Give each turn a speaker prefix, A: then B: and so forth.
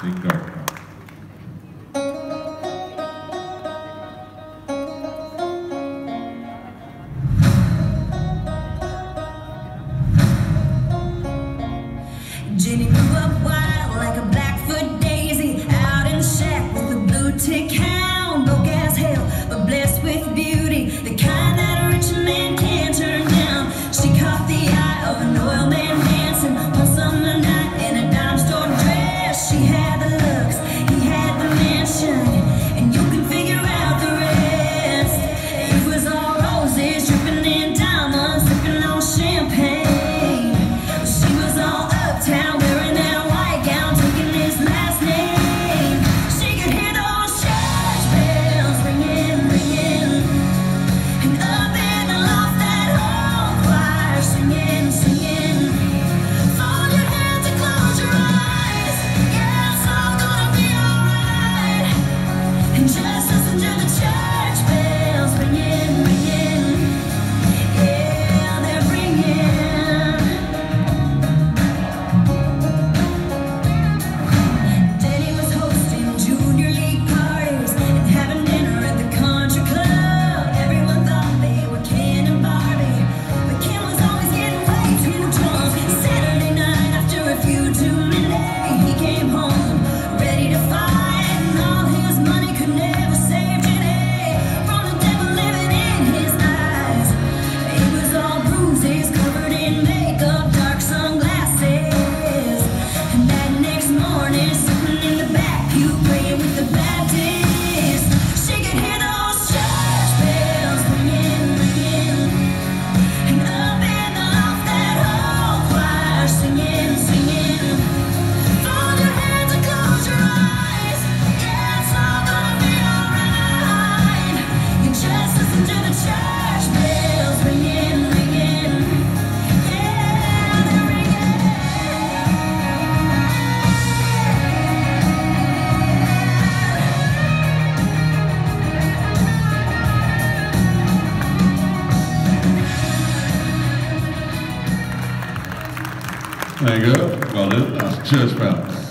A: Jenny grew up wild like a
B: There you go. Well done. That's cheers, pal.